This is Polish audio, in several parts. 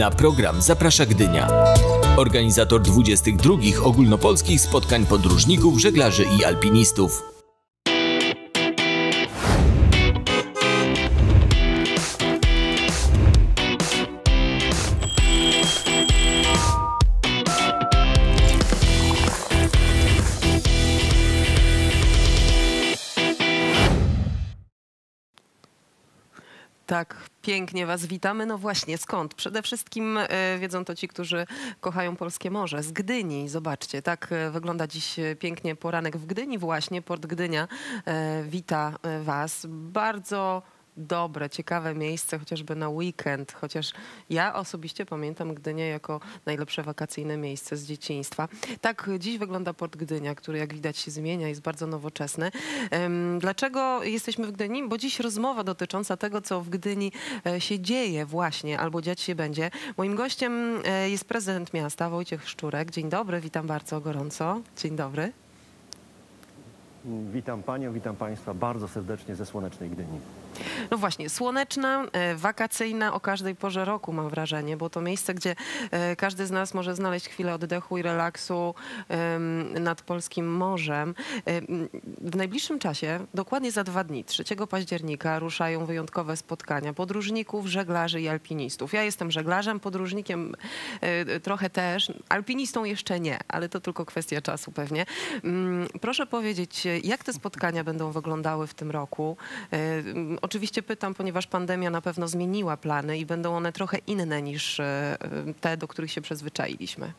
Na program zaprasza Gdynia. Organizator 22 ogólnopolskich spotkań podróżników, żeglarzy i alpinistów. Tak, pięknie Was witamy. No właśnie, skąd? Przede wszystkim e, wiedzą to ci, którzy kochają polskie morze. Z Gdyni, zobaczcie, tak e, wygląda dziś e, pięknie poranek w Gdyni właśnie. Port Gdynia wita Was. Bardzo dobre, ciekawe miejsce, chociażby na weekend, chociaż ja osobiście pamiętam Gdynię jako najlepsze wakacyjne miejsce z dzieciństwa. Tak dziś wygląda Port Gdynia, który jak widać się zmienia, jest bardzo nowoczesny. Dlaczego jesteśmy w Gdyni? Bo dziś rozmowa dotycząca tego, co w Gdyni e, się dzieje właśnie, albo dziać się będzie. Moim gościem e, jest prezydent miasta Wojciech Szczurek. Dzień dobry, witam bardzo gorąco. Dzień dobry. Witam Panią, witam Państwa bardzo serdecznie ze słonecznej Gdyni. No właśnie, słoneczna, e, wakacyjna o każdej porze roku mam wrażenie, bo to miejsce, gdzie e, każdy z nas może znaleźć chwilę oddechu i relaksu nad polskim morzem. Em, W najbliższym czasie, dokładnie za dwa dni, 3 października ruszają wyjątkowe spotkania podróżników, żeglarzy i alpinistów. Ja jestem żeglarzem, podróżnikiem e, trochę też, alpinistą jeszcze nie, ale to tylko kwestia czasu pewnie. Mm, Proszę powiedzieć, e, jak te spotkania będą wyglądały w tym roku? E, Oczywiście pytam, ponieważ pandemia na pewno zmieniła plany i będą one trochę inne niż e, te, do których się przyzwyczailiśmy.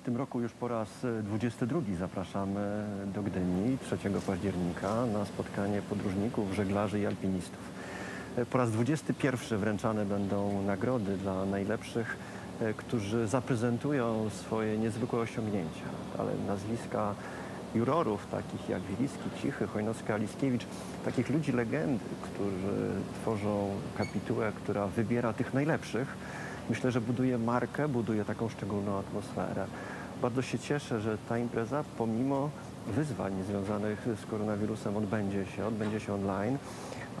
W tym roku już po raz e, 22 zapraszamy do Gdyni 3 października na spotkanie podróżników, żeglarzy i alpinistów. E, Po raz 21 wręczane będą nagrody dla najlepszych, e, którzy zaprezentują swoje niezwykłe osiągnięcia, ale nazwiska jurorów, takich jak Wilicki, Cichy, Chojnowska, Aliskiewicz, takich ludzi legendy, którzy tworzą kapitułę, która wybiera tych najlepszych, myślę, że buduje markę, buduje taką szczególną atmosferę. Bardzo się cieszę, że ta impreza pomimo wyzwań związanych z koronawirusem odbędzie się, odbędzie się online,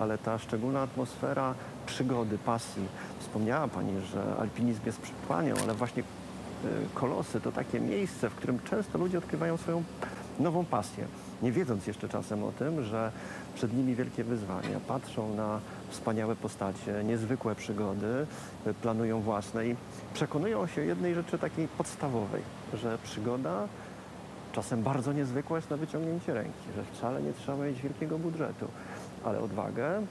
ale ta szczególna atmosfera przygody, pasji. Wspomniała Pani, że alpinizm jest przepłanią, ale właśnie y, kolosy to takie miejsce, w którym często ludzie odkrywają swoją nową pasję, nie wiedząc jeszcze czasem o tym, że przed nimi wielkie wyzwania. Patrzą na wspaniałe postacie, niezwykłe przygody, y, planują własne i przekonują się jednej rzeczy takiej podstawowej, że przygoda czasem bardzo niezwykła jest na wyciągnięcie ręki, że wcale nie trzeba mieć wielkiego budżetu, ale odwagę, e,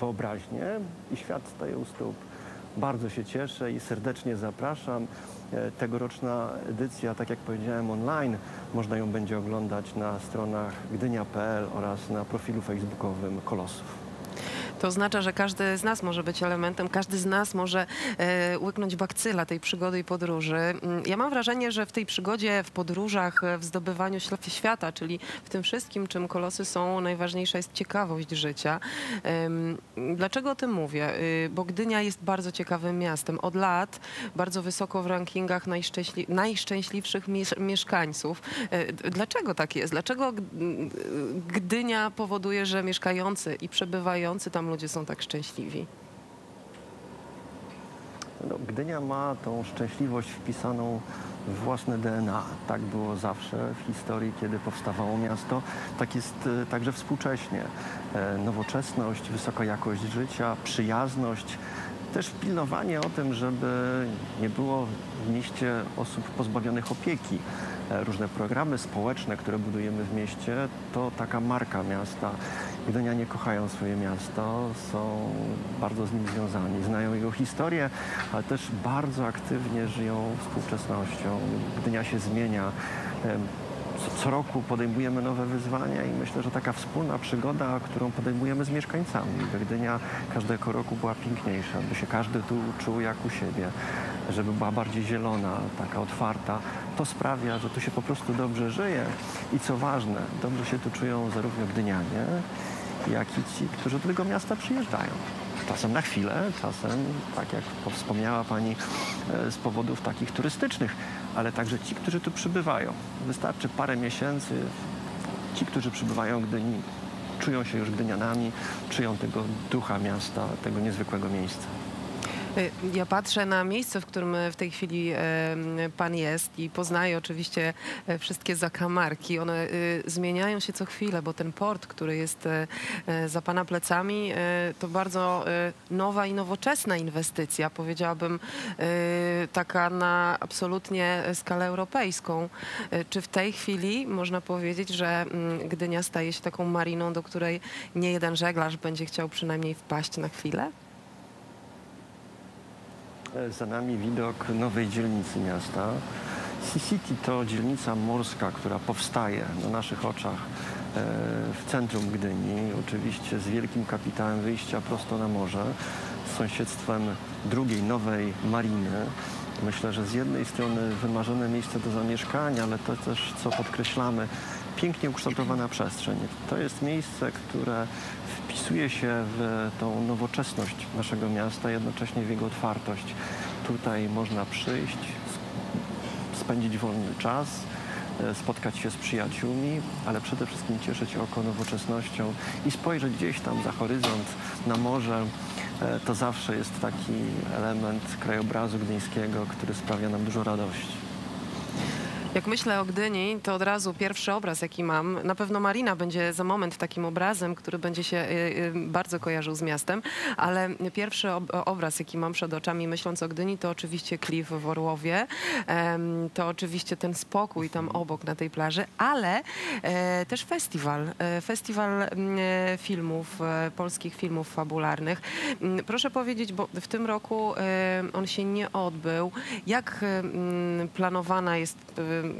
wyobraźnię i świat staje u stóp. Bardzo się cieszę i serdecznie zapraszam. E, Tegoroczna edycja, tak jak powiedziałem, online. Można ją będzie oglądać na stronach gdynia.pl oraz na profilu facebookowym Kolosów. To oznacza, że każdy z nas może być elementem, każdy z nas może e, łyknąć bakcyla tej przygody i podróży. Mm, Ja mam wrażenie, że w tej przygodzie, w podróżach, e, w zdobywaniu świata, czyli w tym wszystkim, czym kolosy są, najważniejsza jest ciekawość życia. Dlaczego o tym mówię? Y, Bo Gdynia jest bardzo ciekawym miastem. Od lat bardzo wysoko w rankingach najszczęśli- najszczęśliwszych mies- mieszkańców. E, Dlaczego tak jest? Dlaczego Gdynia powoduje, że mieszkający i przebywający tam ludzie są tak szczęśliwi? No, Gdynia ma tą szczęśliwość wpisaną w własne DNA. Tak było zawsze w historii, kiedy powstawało miasto. Tak jest e, także współcześnie. E, Nowoczesność, wysoka jakość życia, przyjazność, też pilnowanie o tym, żeby nie było w mieście osób pozbawionych opieki. E, Różne programy społeczne, które budujemy w mieście, to taka marka miasta. Gdynianie kochają swoje miasto, są bardzo z nim związani, znają jego historię, ale też bardzo aktywnie żyją współczesnością. Gdynia się zmienia. Co roku podejmujemy nowe wyzwania i myślę, że taka wspólna przygoda, którą podejmujemy z mieszkańcami, by Gdynia każdego roku była piękniejsza, by się każdy tu czuł jak u siebie, żeby była bardziej zielona, taka otwarta, to sprawia, że tu się po prostu dobrze żyje i co ważne, dobrze się tu czują zarówno Gdynianie, jak i ci, którzy do tego miasta przyjeżdżają. Czasem na chwilę, czasem, tak jak wspomniała Pani, e, z powodów takich turystycznych, ale także ci, którzy tu przybywają. Wystarczy parę miesięcy. Ci, którzy przybywają w Gdyni czują się już Gdynianami, czują tego ducha miasta, tego niezwykłego miejsca. Y, Ja patrzę na miejsce, w którym w tej chwili em, pan jest i poznaję oczywiście e, wszystkie zakamarki. One zmieniają się co chwilę, bo ten port, który jest e, e, za pana plecami, e, to bardzo e, nowa i nowoczesna inwestycja. Powiedziałabym e, taka na absolutnie skalę europejską. E, Czy w tej chwili można powiedzieć, że Gdynia staje się taką mariną, do której nie jeden żeglarz będzie chciał przynajmniej wpaść na chwilę? Za nami widok nowej dzielnicy miasta. City to dzielnica morska, która powstaje na naszych oczach e, w centrum Gdyni, oczywiście z wielkim kapitałem wyjścia prosto na morze, z sąsiedztwem drugiej nowej mariny. Myślę, że z jednej strony wymarzone miejsce do zamieszkania, ale to też, co podkreślamy, pięknie ukształtowana przestrzeń. To jest miejsce, które wpisuje się w tą nowoczesność naszego miasta, jednocześnie w jego otwartość. Tutaj można przyjść, spędzić wolny czas, e, spotkać się z przyjaciółmi, ale przede wszystkim cieszyć oko nowoczesnością i spojrzeć gdzieś tam za horyzont, na morze. E, To zawsze jest taki element krajobrazu gdyńskiego, który sprawia nam dużo radości. Jak myślę o Gdyni, to od razu pierwszy obraz, jaki mam, na pewno Marina będzie za moment takim obrazem, który będzie się y, y, bardzo kojarzył z miastem, ale pierwszy ob obraz, jaki mam przed oczami myśląc o Gdyni, to oczywiście klif w Orłowie, to oczywiście ten spokój tam obok na tej plaży, ale e, też festiwal, e, festiwal e, filmów, polskich filmów fabularnych. Proszę powiedzieć, bo w tym roku on się nie odbył. Jak planowana jest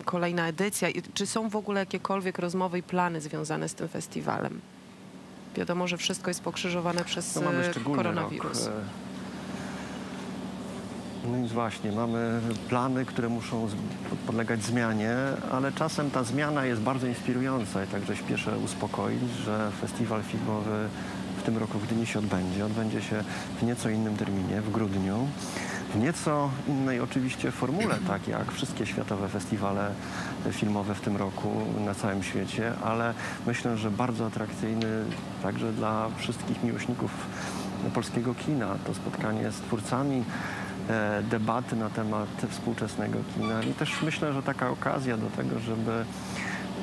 kolejna edycja? Czy są w ogóle jakiekolwiek rozmowy i plany związane z tym festiwalem? Wiadomo, że wszystko jest pokrzyżowane przez No e, koronawirus. rok. e, No więc właśnie, mamy plany, które muszą podlegać zmianie, ale czasem ta zmiana jest bardzo inspirująca i także śpieszę uspokoić, że festiwal filmowy w tym roku w Gdyni się odbędzie. Odbędzie się w nieco innym terminie, w grudniu. W nieco innej oczywiście formule, tak jak wszystkie światowe festiwale filmowe w tym roku na całym świecie, ale myślę, że bardzo atrakcyjny także dla wszystkich miłośników polskiego kina. To spotkanie z twórcami, e, debaty na temat współczesnego kina i też myślę, że taka okazja do tego, żeby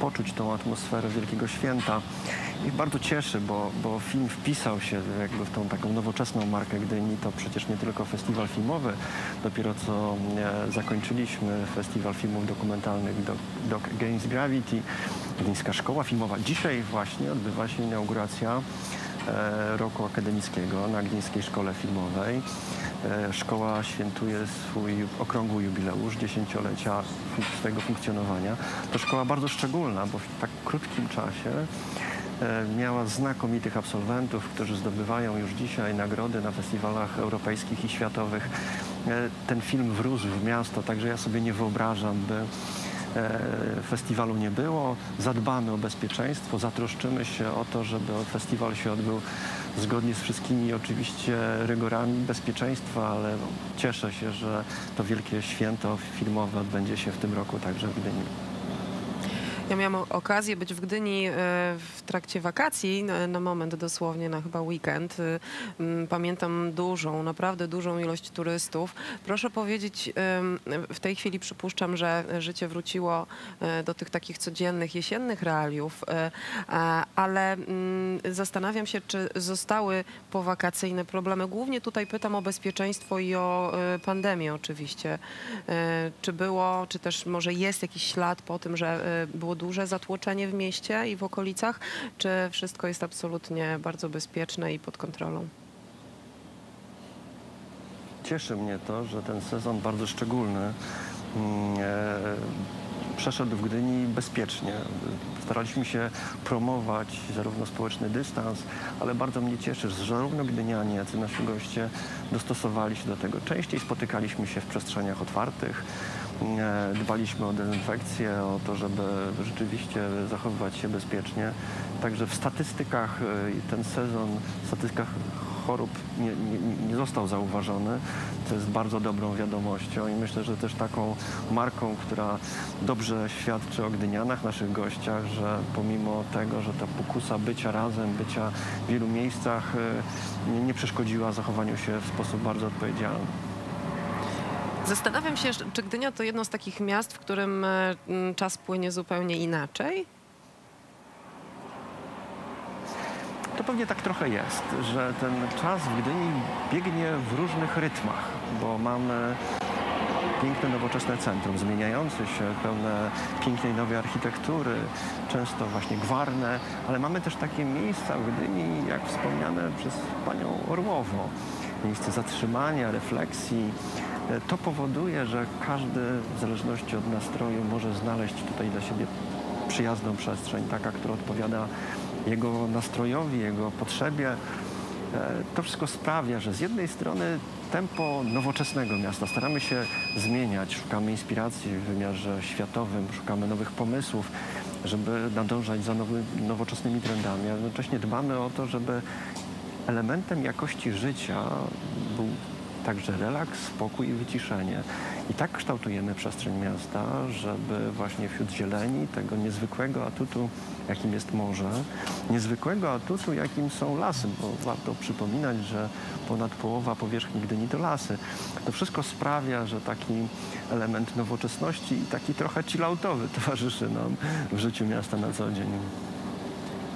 poczuć tą atmosferę Wielkiego Święta. I bardzo cieszy, bo, bo film wpisał się jakby w tą taką nowoczesną markę Gdyni. To przecież nie tylko festiwal filmowy. Dopiero co e, zakończyliśmy festiwal filmów dokumentalnych Doc, Against Gravity, Gdyńska Szkoła Filmowa. Dzisiaj właśnie odbywa się inauguracja roku akademickiego na Gdyńskiej Szkole Filmowej. E, Szkoła świętuje swój okrągły jubileusz, dziesięciolecia swojego funkcjonowania. To szkoła bardzo szczególna, bo w tak krótkim czasie e, miała znakomitych absolwentów, którzy zdobywają już dzisiaj nagrody na festiwalach europejskich i światowych. E, Ten film wrósł w miasto, także ja sobie nie wyobrażam, by e, festiwalu nie było. Zadbamy o bezpieczeństwo, zatroszczymy się o to, żeby festiwal się odbył zgodnie z wszystkimi oczywiście rygorami bezpieczeństwa, ale cieszę się, że to wielkie święto filmowe odbędzie się w tym roku także w Gdyni. Ja miałam okazję być w Gdyni e, w trakcie wakacji, na, moment dosłownie, na chyba weekend. Mm, Pamiętam dużą, naprawdę dużą ilość turystów. Proszę powiedzieć, w tej chwili przypuszczam, że życie wróciło e, do tych takich codziennych, jesiennych realiów, e, ale mm, zastanawiam się, czy zostały powakacyjne problemy. Głównie tutaj pytam o bezpieczeństwo i o e, pandemię oczywiście. E, Czy było, czy też może jest jakiś ślad po tym, że e, było duże zatłoczenie w mieście i w okolicach, czy wszystko jest absolutnie bardzo bezpieczne i pod kontrolą? Cieszy mnie to, że ten sezon bardzo szczególny mm, e, przeszedł w Gdyni bezpiecznie. Staraliśmy się promować zarówno społeczny dystans, ale bardzo mnie cieszy, że zarówno Gdynianie, jak i nasi goście dostosowali się do tego. Częściej spotykaliśmy się w przestrzeniach otwartych, dbaliśmy o dezynfekcję, o to, żeby rzeczywiście zachowywać się bezpiecznie. Także w statystykach i ten sezon, w statystykach chorób nie, nie, nie został zauważony. To jest bardzo dobrą wiadomością i myślę, że też taką marką, która dobrze świadczy o Gdynianach, naszych gościach, że pomimo tego, że ta pokusa bycia razem, bycia w wielu miejscach y, nie przeszkodziła zachowaniu się w sposób bardzo odpowiedzialny. Zastanawiam się, czy Gdynia to jedno z takich miast, w którym e, czas płynie zupełnie inaczej? To pewnie tak trochę jest, że ten czas w Gdyni biegnie w różnych rytmach, bo mamy piękne, nowoczesne centrum, zmieniające się, pełne pięknej nowej architektury, często właśnie gwarne, ale mamy też takie miejsca w Gdyni, jak wspomniane przez panią Orłowo, miejsce zatrzymania, refleksji. E, To powoduje, że każdy w zależności od nastroju może znaleźć tutaj dla siebie przyjazną przestrzeń, taka, która odpowiada jego nastrojowi, jego potrzebie. E, To wszystko sprawia, że z jednej strony tempo nowoczesnego miasta staramy się zmieniać, szukamy inspiracji w wymiarze światowym, szukamy nowych pomysłów, żeby nadążać za nowy, nowoczesnymi trendami, a jednocześnie dbamy o to, żeby elementem jakości życia był także relaks, spokój i wyciszenie. I tak kształtujemy przestrzeń miasta, żeby właśnie wśród zieleni, tego niezwykłego atutu, jakim jest morze, niezwykłego atutu, jakim są lasy, bo warto przypominać, że ponad połowa powierzchni Gdyni to lasy. To wszystko sprawia, że taki element nowoczesności i taki trochę chilloutowy towarzyszy nam w życiu miasta na co dzień.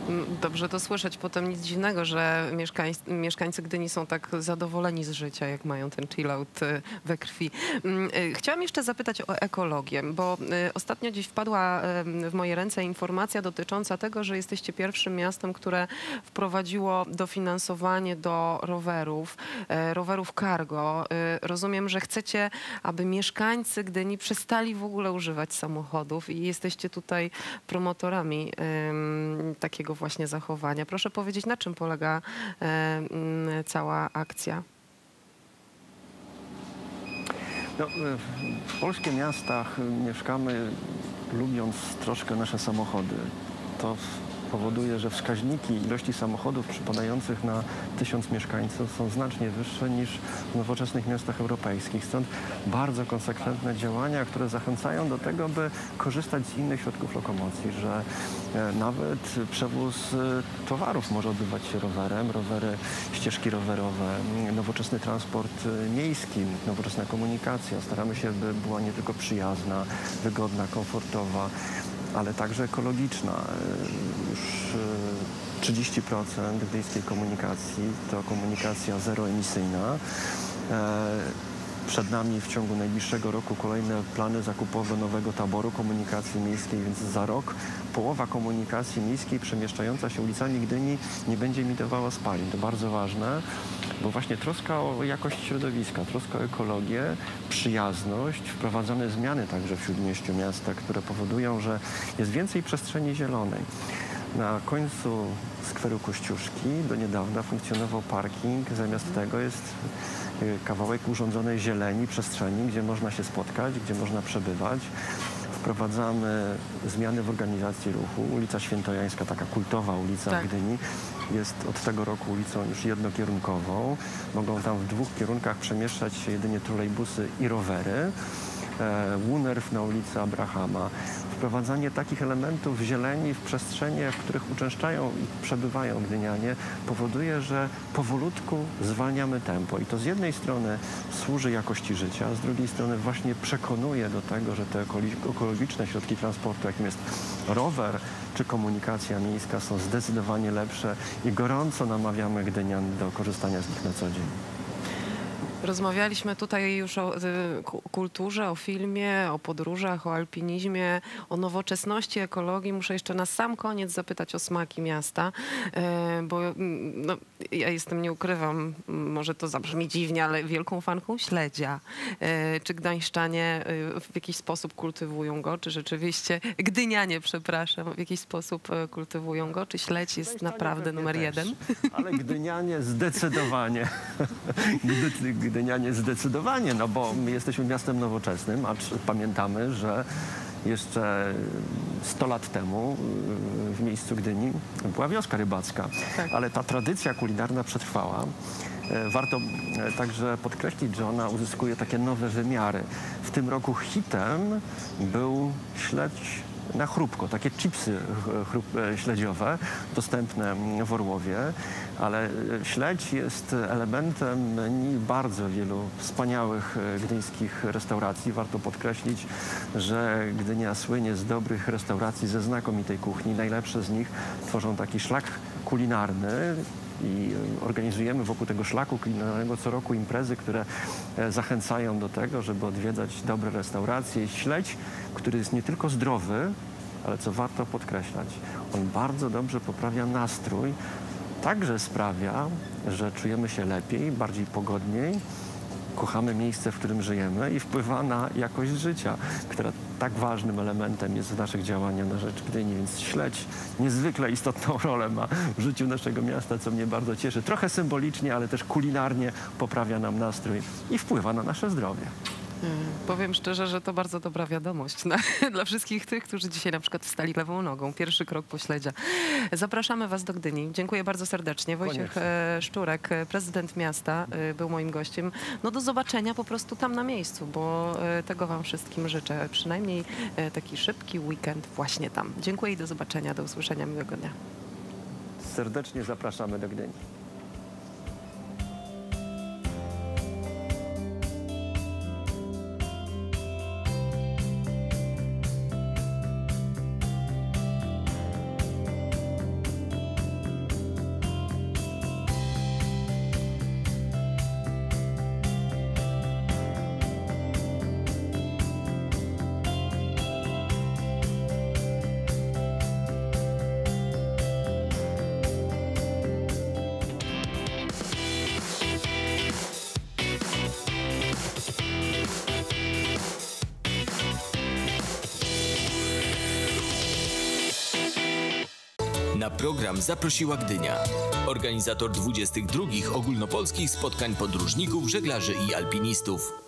Mm, Dobrze to słyszeć. Potem nic dziwnego, że mieszkańcy, mieszkańcy Gdyni są tak zadowoleni z życia, jak mają ten chillout y, we krwi. Mm, y, Chciałam jeszcze zapytać o ekologię, bo y, ostatnio gdzieś wpadła w moje ręce informacja dotycząca tego, że jesteście pierwszym miastem, które wprowadziło dofinansowanie do rowerów, e, rowerów cargo. Rozumiem, że chcecie, aby mieszkańcy Gdyni przestali w ogóle używać samochodów i jesteście tutaj promotorami em, właśnie zachowania. Proszę powiedzieć, na czym polega em, cała akcja? No, e, w polskich miastach e, mieszkamy lubiąc troszkę nasze samochody. To powoduje, że wskaźniki ilości samochodów przypadających na tysiąc mieszkańców są znacznie wyższe niż w nowoczesnych miastach europejskich. Stąd bardzo konsekwentne działania, które zachęcają do tego, by korzystać z innych środków lokomocji, że e, nawet przewóz e, towarów może odbywać się rowerem, rowery, ścieżki rowerowe, nowoczesny transport e, miejski, nowoczesna komunikacja. Staramy się, by była nie tylko przyjazna, wygodna, komfortowa, ale także ekologiczna. E, Już e, 30% gdyńskiej komunikacji to komunikacja zeroemisyjna. Przed nami w ciągu najbliższego roku kolejne plany zakupowe nowego taboru komunikacji miejskiej, więc za rok połowa komunikacji miejskiej przemieszczająca się ulicami Gdyni nie będzie emitowała spalin. To bardzo ważne, bo właśnie troska o jakość środowiska, troska o ekologię, przyjazność, wprowadzone zmiany także w śródmieściu miasta, które powodują, że jest więcej przestrzeni zielonej. Na końcu skweru Kościuszki do niedawna funkcjonował parking, zamiast tego jest kawałek urządzonej zieleni, przestrzeni, gdzie można się spotkać, gdzie można przebywać. Wprowadzamy zmiany w organizacji ruchu. Ulica Świętojańska, taka kultowa ulica Tak. w Gdyni, jest od tego roku ulicą już jednokierunkową. Mogą tam w dwóch kierunkach przemieszczać się jedynie trolejbusy i rowery. E, Wunerw na ulicy Abrahama. Wprowadzanie takich elementów zieleni w przestrzenie, w których uczęszczają i przebywają gdynianie, powoduje, że powolutku zwalniamy tempo. I to z jednej strony służy jakości życia, a z drugiej strony właśnie przekonuje do tego, że te ekologiczne środki transportu, jakim jest rower czy komunikacja miejska, są zdecydowanie lepsze i gorąco namawiamy gdynian do korzystania z nich na co dzień. Rozmawialiśmy tutaj już o y, ku- kulturze, o filmie, o podróżach, o alpinizmie, o nowoczesności, ekologii. Muszę jeszcze na sam koniec zapytać o smaki miasta, e, bo mm, no, ja jestem, nie ukrywam, m, może to zabrzmi dziwnie, ale wielką fanką śledzia. E, Czy gdańszczanie y, w jakiś sposób kultywują go, czy rzeczywiście, gdynianie, przepraszam, w jakiś sposób e, kultywują go, czy śledź jest naprawdę numer też, jeden? Ale Gdynianie zdecydowanie. Gdy- Gdynianie zdecydowanie, no bo my jesteśmy miastem nowoczesnym, a pamiętamy, że jeszcze 100 lat temu y, w miejscu Gdyni była wioska rybacka, Tak. ale ta tradycja kulinarna przetrwała. E, Warto e, także podkreślić, że ona uzyskuje takie nowe wymiary. W tym roku hitem był śledź na chrupko, takie chipsy ch- chrup, e, śledziowe dostępne w Orłowie, ale e, śledź jest elementem menu bardzo wielu wspaniałych e, gdyńskich restauracji. Warto podkreślić, że Gdynia słynie z dobrych restauracji ze znakomitej kuchni. Najlepsze z nich tworzą taki szlak kulinarny, i organizujemy wokół tego szlaku kulinarnego co roku imprezy, które e, zachęcają do tego, żeby odwiedzać dobre restauracje. Śledź, który jest nie tylko zdrowy, ale co warto podkreślać, on bardzo dobrze poprawia nastrój, także sprawia, że czujemy się lepiej, bardziej pogodniej, kochamy miejsce, w którym żyjemy i wpływa na jakość życia, która tak ważnym elementem jest w naszych działaniach na rzecz Gdyni, więc śledź niezwykle istotną rolę ma w życiu naszego miasta, co mnie bardzo cieszy. Trochę symbolicznie, ale też kulinarnie poprawia nam nastrój i wpływa na nasze zdrowie. Powiem szczerze, że to bardzo dobra wiadomość na, dla wszystkich tych, którzy dzisiaj na przykład wstali lewą nogą. Pierwszy krok po śledzia. Zapraszamy Was do Gdyni. Dziękuję bardzo serdecznie. Wojciech Koniecznie. e, Szczurek, e, prezydent miasta, e, był moim gościem. No do zobaczenia po prostu tam na miejscu, bo tego Wam wszystkim życzę. Przynajmniej taki szybki weekend właśnie tam. Dziękuję i do zobaczenia. Do usłyszenia. Miłego dnia. Serdecznie zapraszamy do Gdyni. Program zaprosiła Gdynia. Organizator 22 ogólnopolskich spotkań podróżników, żeglarzy i alpinistów.